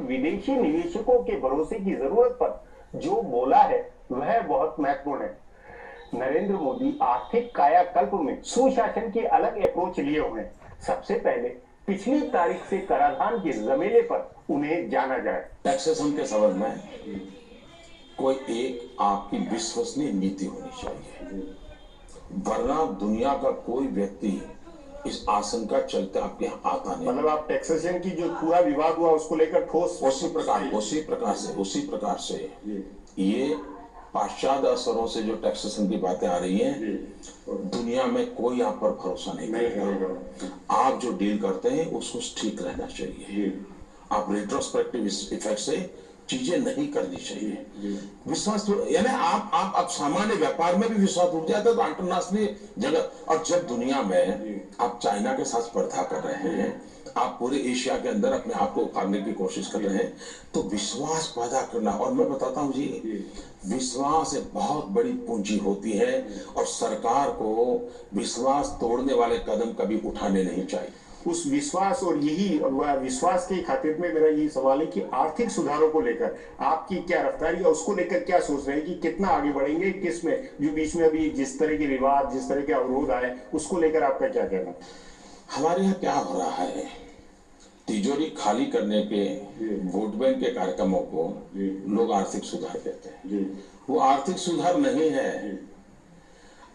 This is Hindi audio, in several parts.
विदेशी निवेशकों के भरोसे की ज़रूरत पर जो बोला है, वह बहुत महत्वपूर्ण है। नरेंद्र मोदी आर्थिक कायाकल्प में सुशासन के अलग अप्रोच लिए हुए हैं। सबसे पहले, पिछली तारीख से कराधान के जमेले पर उन्हें जाना जाए। टैक्सेशन के संबंध में कोई एक आपकी विश्वसनीय नीति होनी चाहिए। वरना दुनिया का कोई व्यक्ति इस आसन का चलते आपके यहाँ आता नहीं मतलब आप टैक्सेशन की जो पूरा विवाद हुआ उसको लेकर ठोस उसी प्रकार उसी प्रकार से उसी प्रकार से। ये पाश्चात्य असरों से जो टैक्सेशन की बातें आ रही हैं दुनिया में कोई आप पर भरोसा नहीं करेगा आप जो डील करते हैं उसको ठीक रहना चाहिए। आप रिट्रोस्पेक्टिव इफ़ेक्ट से चीज़ें नहीं करनी चाहिए। विश्वास तो यानी आप आप आप सामान्य व्यापार में भी विश्वास उठ जाता है तो अंतरराष्ट्रीय जगह और जब दुनिया में आप चाइना के साथ स्पर्धा कर रहे हैं आप पूरे एशिया के अंदर अपने आप को उखाड़ने की कोशिश कर रहे हैं तो विश्वास पैदा करना और मैं बताता हूँ जी विश्वास एक बहुत बड़ी पूंजी होती है और सरकार को विश्वास तोड़ने वाले कदम कभी उठाने नहीं चाहिए। उस विश्वास और यही विश्वास के खातिर में मेरा यही सवाल है कि आर्थिक सुधारों को लेकर आपकी क्या रफ्तारी है उसको लेकर क्या सोच रहे हैं कि कितना आगे बढ़ेंगे किसमें? जो बीच में अभी जिस तरह के विवाद जिस तरह के अवरोध आए उसको लेकर आपका क्या कहना हमारे यहाँ क्या हो रहा है? तिजोरी खाली करने के वोट बैंक के कार्यक्रमों को लोग आर्थिक सुधार कहते हैं। वो आर्थिक सुधार नहीं है।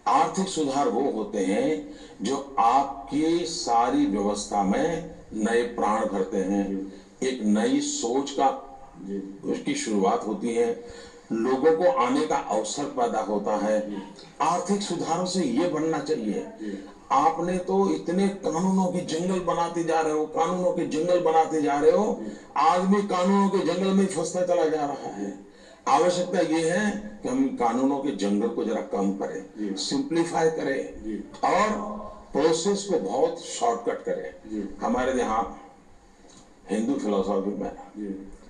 आर्थिक सुधार वो होते हैं जो आपकी सारी व्यवस्था में नए प्राण भरते हैं। एक नई सोच का उसकी शुरुआत होती है। लोगों को आने का अवसर पैदा होता है। आर्थिक सुधारों से ये बनना चाहिए। आपने तो इतने कानूनों के जंगल बनाते जा रहे हो कानूनों के जंगल बनाते जा रहे हो। आदमी कानूनों के जंगल में फंसता चला जा रहा है। आवश्यकता ये है कि हम कानूनों के जंगल को जरा कम करें सिंप्लीफाई करें और प्रोसेस को बहुत शॉर्टकट करें। हमारे यहाँ हिंदू फिलोसॉफी में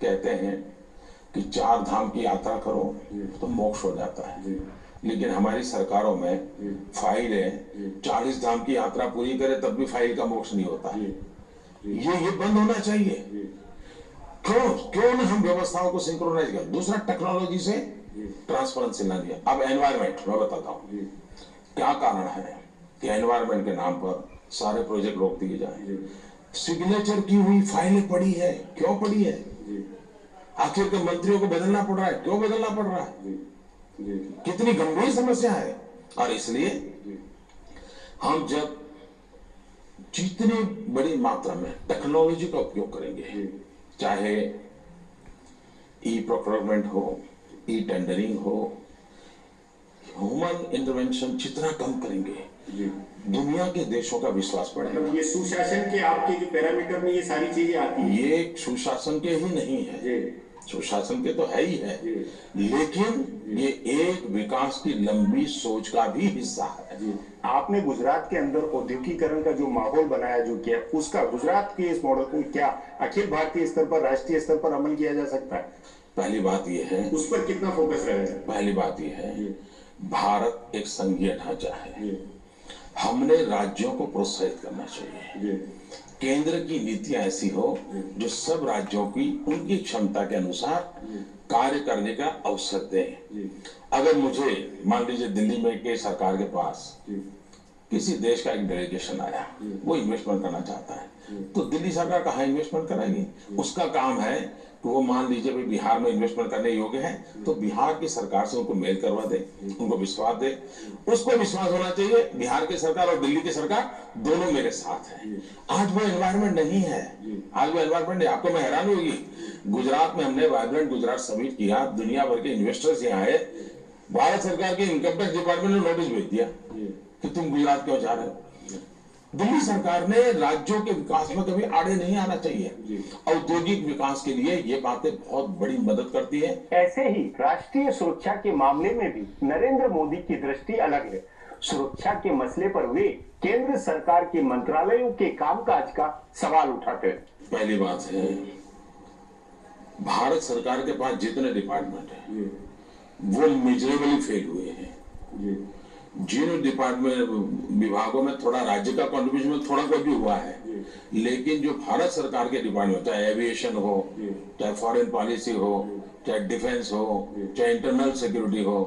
कहते हैं कि चार धाम की यात्रा करो तो मोक्ष हो जाता है। लेकिन हमारी सरकारों में फ़ाइल है चालीस धाम की यात्रा पूरी करे तब भी फ़ाइल का मोक्ष नहीं होता। है ये ये बंद होना चाहिए। क्यों क्यों ना हम व्यवस्थाओं को सिंक्रोनाइज कर दूसरा टेक्नोलॉजी से ट्रांसपेरेंसी ला दिया। अब एनवायरमेंट मैं बताता हूँ। क्या कारण है कि एनवायरमेंट के नाम पर सारे प्रोजेक्ट रोक दिए जाए? सिग्नेचर की हुई फाइलें पड़ी है। क्यों पड़ी है? आखिर के मंत्रियों को बदलना पड़ रहा है। क्यों बदलना पड़ रहा है? कितनी गंभीर समस्या है। और इसलिए हम जब जितनी बड़ी मात्रा में टेक्नोलॉजी का उपयोग करेंगे चाहे ई प्रोक्योरमेंट हो ई टेंडरिंग हो ह्यूमन इंटरवेंशन जितना कम करेंगे दुनिया के देशों का विश्वास बढ़ेगा। मतलब ये सुशासन के आपके जो पैरामीटर में ये सारी चीज़ें आती है। ये सुशासन के ही नहीं है। सुशासन के तो है ही है। लेकिन ये एक विकास की लंबी सोच का भी हिस्सा है। आपने गुजरात के अंदर औद्योगिकरण का जो माहौल बनाया जो किया उसका गुजरात के इस मॉडल को क्या अखिल भारतीय स्तर पर राष्ट्रीय स्तर पर अमल किया जा सकता है? पहली बात यह है। उस पर कितना फोकस रहेगा पहली बात यह है भारत एक संघीय ढांचा है। हमने राज्यों को प्रोत्साहित करना चाहिए। केंद्र की नीतियाँ ऐसी हो जो सब राज्यों की उनकी क्षमता के अनुसार कार्य करने का अवसर दे। अगर मुझे मान लीजिए दिल्ली में के सरकार के पास किसी देश का एक डेलीगेशन आया वो इन्वेस्टमेंट करना चाहता है तो दिल्ली सरकार कहा इन्वेस्टमेंट कराएगी उसका काम है कि वो मान लीजिए भाई बिहार में इन्वेस्टमेंट करने योग्य है तो बिहार की सरकार से उनको मेल करवा दे, उनको विश्वास दे। उसको विश्वास होना चाहिए, बिहार की सरकार और दिल्ली की सरकार दोनों मेरे साथ है। आज वो एनवायरमेंट नहीं है। आज वो एनवायरमेंट नहीं, आपको मैं हैरान होगी। गुजरात में हमने वाइब्रेंट गुजरात समिट किया, दुनिया भर के इन्वेस्टर्स यहाँ आए। भारत सरकार के इनकम टैक्स डिपार्टमेंट ने नोटिस भेज दिया कि तुम गुजरात क्यों जा रहे हो? दिल्ली सरकार ने राज्यों के विकास में कभी आड़े नहीं आना चाहिए। औद्योगिक विकास के लिए ये बातें बहुत बड़ी मदद करती है। ऐसे ही राष्ट्रीय सुरक्षा के मामले में भी नरेंद्र मोदी की दृष्टि अलग है। सुरक्षा के मसले पर वे केंद्र सरकार के मंत्रालयों के कामकाज का सवाल उठाते हैं। पहली बात है भारत सरकार के पास जितने डिपार्टमेंट है वो मेजरेबली फेल हुए हैं। जिन डिपार्टमेंट विभागों में थोड़ा राज्य का कंट्रीब्यूशन थोड़ा कोई भी हुआ है। लेकिन जो भारत सरकार के डिपार्टमेंट चाहे एविएशन हो चाहे फॉरेन पॉलिसी हो चाहे डिफेंस हो चाहे इंटरनल सिक्योरिटी हो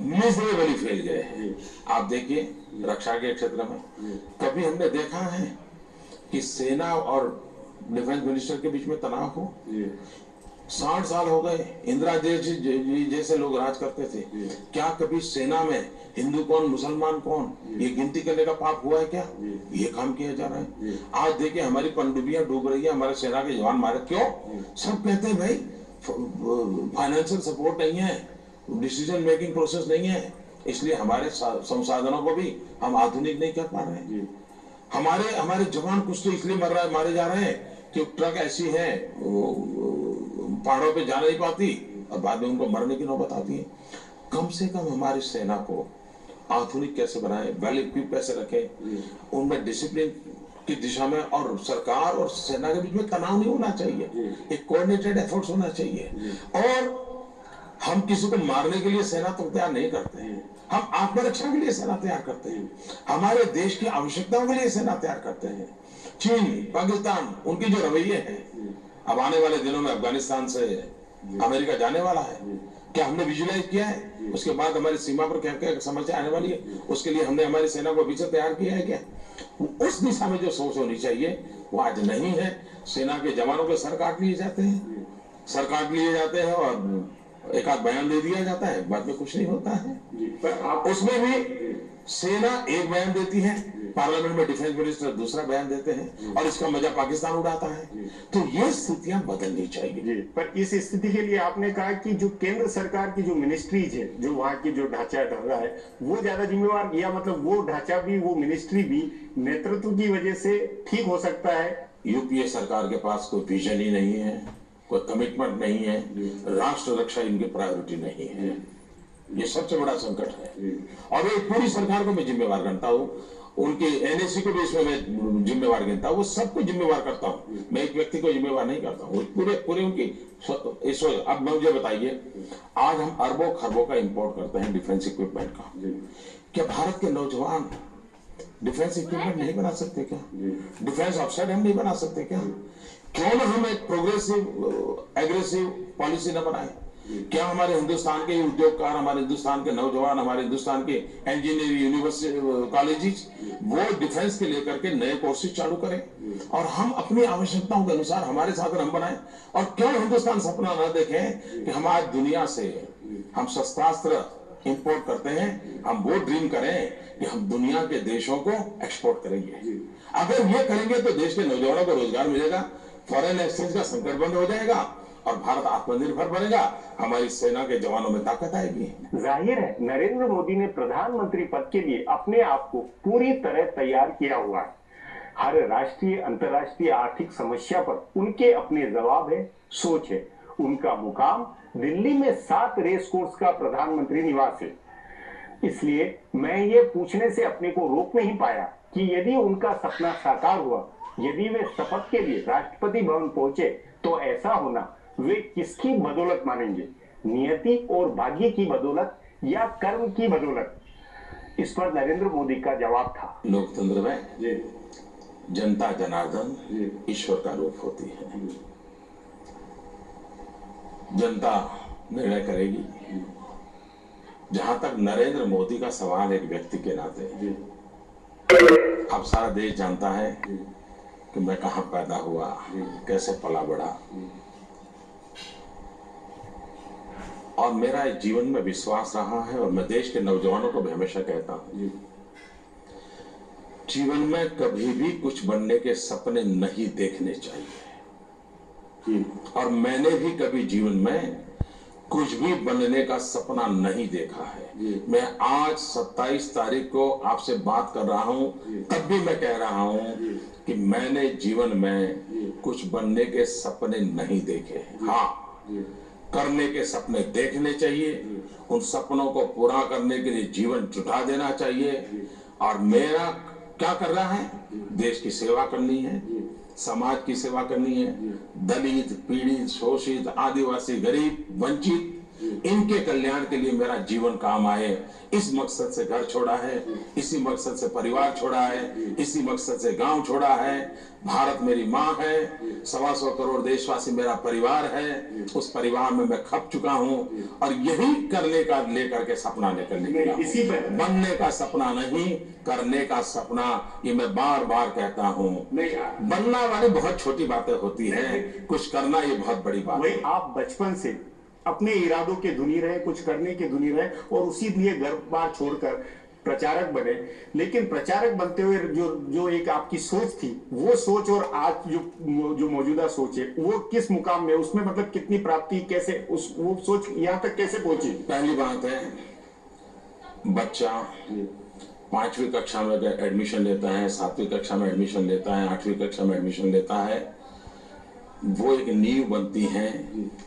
मिजरेबली फेल गए हैं। आप देखिए रक्षा के क्षेत्र में कभी हमने देखा है कि सेना और डिफेंस मिनिस्टर के बीच में तनाव हो? साठ साल हो गए इंदिरा जी जी जैसे लोग राज करते थे। क्या कभी सेना में हिंदू कौन मुसलमान कौन? ये गिनती करने का पाप हुआ है क्या? ये काम किया जा रहा है। आज देखिए हमारी पनडुबियाँ डूब रही है हमारे सेना के जवान मारे। क्यों? सब कहते हैं भाई फाइनेंशियल सपोर्ट नहीं है डिसीज़न मेकिंग प्रोसेस नहीं है। इसलिए हमारे संसाधनों को भी हम आधुनिक नहीं कर पा रहे हैं। हमारे हमारे जवान कुछ तो इसलिए मर रहा है मारे जा रहे हैं कि ट्रक ऐसी है पहाड़ों पे जा नहीं पाती और बाद में उनको मरने की नौबत आती है। कम से कम हमारी सेना को आधुनिक कैसे बनाए वेल इक्विप कैसे रखे उनमें डिसिप्लिन की दिशा में और सरकार और सेना के बीच में तनाव नहीं होना चाहिए। एक कोऑर्डिनेटेड एफर्ट्स होना चाहिए। और हम किसी को मारने के लिए सेना तो तैयार नहीं करते हैं। हम आत्मरक्षा के लिए सेना तैयार करते हैं। हमारे देश की आवश्यकताओं के लिए सेना तैयार करते हैं। चीन पाकिस्तान उनकी जो रवैये है अब आने वाले दिनों में अफ़गानिस्तान से अमेरिका जाने वाला है। क्या हमने विजुलाइज किया है? उसके बाद हमारी सीमा पर क्या क्या समस्या आने वाली है। उसके लिए हमने हमारी सेना को अभी से तैयार किया है क्या? उस दिशा में जो सोच होनी चाहिए वो आज नहीं है। सेना के जवानों के सर काट लिए जाते हैं। सर काट लिए जाते हैं और एक आध बयान दे दिया जाता है। बाद में कुछ नहीं होता है। उसमें भी सेना एक बयान देती है। पार्लियामेंट में डिफेंस मिनिस्टर दूसरा बयान देते हैं और इसका मज़ा पाकिस्तान उड़ाता है। तो ये स्थितियाँ बदलनी चाहिए। पर इस स्थिति के लिए आपने कहा कि जो केंद्र सरकार की जो मिनिस्ट्रीज है जो वहाँ की जो ढांचा ढल रहा है वो ज़्यादा जिम्मेवार या मतलब वो ढांचा भी वो मिनिस्ट्री भी नेतृत्व की वजह से ठीक हो सकता है? यूपीए सरकार के पास कोई विजन ही नहीं है कोई कमिटमेंट नहीं है राष्ट्र रक्षा इनकी प्रायोरिटी नहीं है। ये सबसे बड़ा संकट है। और ये पूरी सरकार को मैं जिम्मेवार करता हूँ। उनके एनएससी को भी इसमें मैं जिम्मेवार गिनता हूँ वो सबको जिम्मेवार करता हूँ। मैं एक व्यक्ति को जिम्मेवार नहीं करता हूँ। पूरे पूरे उनकी इस अब मुझे बताइए आज हम अरबों खरबों का इंपोर्ट करते हैं डिफेंस इक्विपमेंट का। क्या भारत के नौजवान डिफेंस इक्विपमेंट नहीं बना सकते क्या? डिफेंस ऑफसेट हम नहीं बना सकते क्या? क्यों ना हम एक प्रोग्रेसिव एग्रेसिव पॉलिसी न बनाए? क्या हमारे हिंदुस्तान के उद्योगकार, हमारे हिंदुस्तान के नौजवान, हमारे हिंदुस्तान के इंजीनियरिंग यूनिवर्सिटी कॉलेजेस वो डिफेंस के लेकर के नए कोर्सेज चालू करें। और हम अपनी आवश्यकताओं के अनुसार हमारे साधन हम बनाएँ। और क्यों हिंदुस्तान सपना न देखें कि हम आज दुनिया से हम शस्त्रास्त्र इंपोर्ट करते हैं, हम वो ड्रीम करें कि हम दुनिया के देशों को एक्सपोर्ट करेंगे। अगर ये करेंगे तो देश के नौजवानों को रोज़गार मिलेगा फॉरेन एक्सचेंज का संकट बंद हो जाएगा और भारत आत्मनिर्भर बनेगा। हमारी सेना के जवानों में ताकत आएगी। ज़ाहिर है, नरेंद्र मोदी ने प्रधानमंत्री पद के लिए अपने आप को पूरी तरह तैयार किया हुआ है। हर राष्ट्रीय, अंतर्राष्ट्रीय आर्थिक समस्या पर उनके अपने जवाब है, सोच है। उनका मुकाम दिल्ली में सात रेस कोर्स का प्रधानमंत्री निवास है। इसलिए मैं ये पूछने से अपने को रोक नहीं पाया कि यदि उनका सपना साकार हुआ, यदि वे शपथ के लिए राष्ट्रपति भवन पहुँचे तो ऐसा होना वे किसकी बदौलत मानेंगे? नियति और भाग्य की बदौलत या कर्म की बदौलत? इस पर नरेंद्र मोदी का जवाब था। लोकतंत्र में जनता जनार्दन ईश्वर का रूप होती है। जनता निर्णय करेगी। जहाँ तक नरेंद्र मोदी का सवाल एक व्यक्ति के नाते अब सारा देश जानता है कि मैं कहा पैदा हुआ, कैसे पला बढ़ा। और मेरा जीवन में विश्वास रहा है और मैं देश के नौजवानों को भी हमेशा कहता हूँ। जीवन में कभी भी कुछ बनने के सपने नहीं देखने चाहिए। और मैंने भी कभी जीवन में कुछ भी बनने का सपना नहीं देखा है। मैं आज 27 तारीख को आपसे बात कर रहा हूँ तब भी मैं कह रहा हूँ कि मैंने जीवन में कुछ बनने के सपने नहीं देखे हाँ। करने के सपने देखने चाहिए, उन सपनों को पूरा करने के लिए जीवन जुटा देना चाहिए। और मेरा क्या कर रहा है? देश की सेवा करनी है, समाज की सेवा करनी है। दलित, पीड़ित, शोषित, आदिवासी, गरीब, वंचित इनके कल्याण के लिए मेरा जीवन काम आए। इस मकसद से घर छोड़ा है इसी मकसद से परिवार छोड़ा है इसी मकसद से गाँव छोड़ा है। भारत मेरी माँ है सवा सौ करोड़ देशवासी मेरा परिवार है उस परिवार में मैं खप चुका हूँ और यही करने का लेकर के सपना लेकर निकला। इसी पर बनने का सपना नहीं करने का सपना ये मैं बार बार कहता हूँ। बनना वाली बहुत छोटी बातें होती है कुछ करना ये बहुत बड़ी बात है। आप बचपन से अपने इरादों के धुनी रहे कुछ करने के धुनी रहे और उसी लिए घर बार छोड़कर प्रचारक बने। लेकिन प्रचारक बनते हुए जो जो एक आपकी सोच थी वो सोच और आज जो जो मौजूदा सोच है वो किस मुकाम में उसमें मतलब कितनी प्राप्ति कैसे उस वो सोच यहाँ तक कैसे पहुँची? पहली बात है बच्चा पांचवी कक्षा में एडमिशन लेता है सातवीं कक्षा में एडमिशन लेता है आठवीं कक्षा में एडमिशन लेता है वो एक नींव बनती है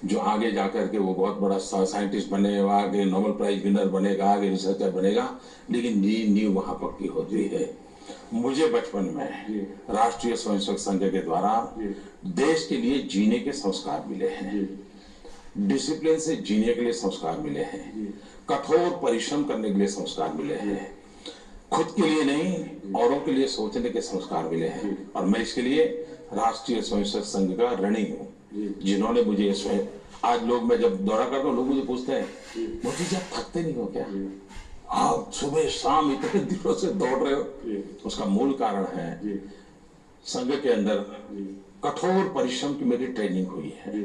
जो आगे जाकर के वो बहुत बड़ा साइंटिस्ट बनेगा आगे नोबेल प्राइज विनर बनेगा आगे रिसर्चर बनेगा लेकिन नींव नींव वहाँ पक्की होती है। मुझे बचपन में राष्ट्रीय स्वयंसेवक संघ के द्वारा देश के लिए जीने के संस्कार मिले हैं। डिसिप्लिन से जीने के लिए संस्कार मिले हैं। कठोर परिश्रम करने के लिए संस्कार मिले हैं। खुद के लिए नहीं, औरों के लिए सोचने के संस्कार मिले हैं। और मैं इसके लिए राष्ट्रीय स्वयंसेवक संघ का ऋणी हूँ। जिन्होंने मुझे स्वयं, आज लोग मैं जब दौरा करता हूँ, लोग मुझे पूछते हैं मोदी जी आप थकते नहीं हो क्या? आप सुबह शाम इतने दिनों से दौड़ रहे हो? उसका मूल कारण है, संघ के अंदर कठोर परिश्रम की मेरी ट्रेनिंग हुई है।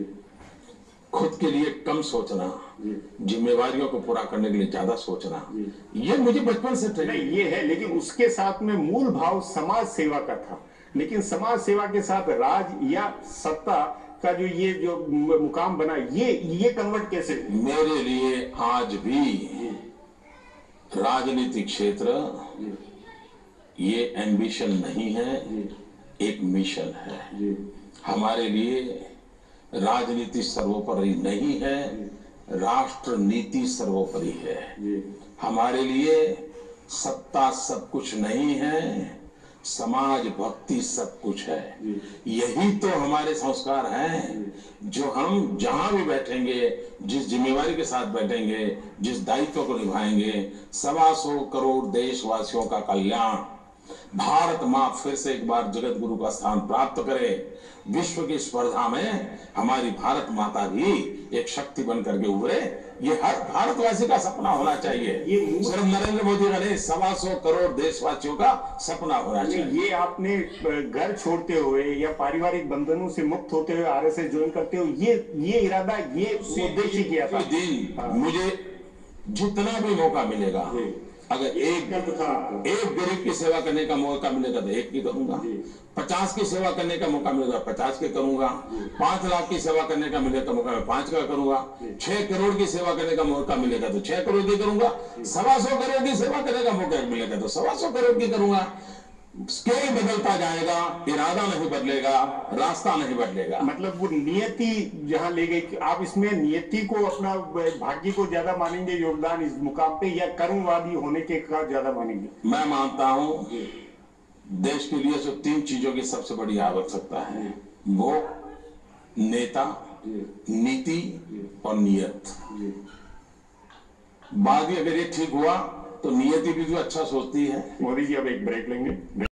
खुद के लिए कम सोचना जिम्मेवारियों को पूरा करने के लिए ज़्यादा सोचना। ये मुझे बचपन से नहीं ये है लेकिन उसके साथ में मूल भाव समाज सेवा का था। लेकिन समाज सेवा के साथ राज या सत्ता का जो ये जो मुकाम बना ये ये कन्वर्ट कैसे मेरे लिए आज भी राजनीतिक क्षेत्र ये एम्बिशन नहीं है एक मिशन है। हमारे लिए राजनीति सर्वोपरि नहीं है राष्ट्र नीति सर्वोपरि है। हमारे लिए सत्ता सब कुछ नहीं है समाज भक्ति सब कुछ है। यही तो हमारे संस्कार हैं। जो हम जहाँ भी बैठेंगे जिस जिम्मेवारी के साथ बैठेंगे जिस दायित्व को निभाएँगे सवा सौ करोड़ देशवासियों का कल्याण भारत माँ फिर से एक बार जगत गुरु का स्थान प्राप्त करे। विश्व की स्पर्धा में हमारी भारत माता भी एक शक्ति बन करके उभरे। ये हर भारतवासी का सपना होना चाहिए। ये सिर्फ़ नरेंद्र मोदी का नहीं सवा सौ करोड़ देशवासियों का सपना होना चाहिए। ये आपने घर छोड़ते हुए या पारिवारिक बंधनों से मुक्त होते हुए आरएसएस ज्वाइन करते हुए ये ये इरादा ये उद्देश्य किया था। दिन मुझे जितना भी मौका मिलेगा अगर एक एक गरीब की सेवा करने का मौका मिलेगा तो एक की करूँगा। पचास की सेवा करने का मौका मिलेगा पचास की करूँगा। पाँच लाख की सेवा करने का मिलेगा तो मौका मैं पाँच का करूँगा। छह करोड़ की सेवा करने का मौका मिलेगा तो छह करोड़ की करूँगा। सवा सौ करोड़ की सेवा करने का मौका मिलेगा तो सवा सौ करोड़ की करूँगा। स्केल बदलता जाएगा इरादा नहीं बदलेगा रास्ता नहीं बदलेगा। मतलब वो नियति जहाँ ले गई आप इसमें नियति को अपना भाग्य को ज़्यादा मानेंगे योगदान इस मुकाम पे या कर्मवादी होने के का ज़्यादा मानेंगे? मैं मानता हूँ देश के लिए जो तीन चीज़ों की सबसे बड़ी आवश्यकता है वो नेता नीति और नियत। बाकी अगर ये ठीक हुआ तो नियति भी जो अच्छा सोचती है। मोदी जी अब एक ब्रेक लेंगे।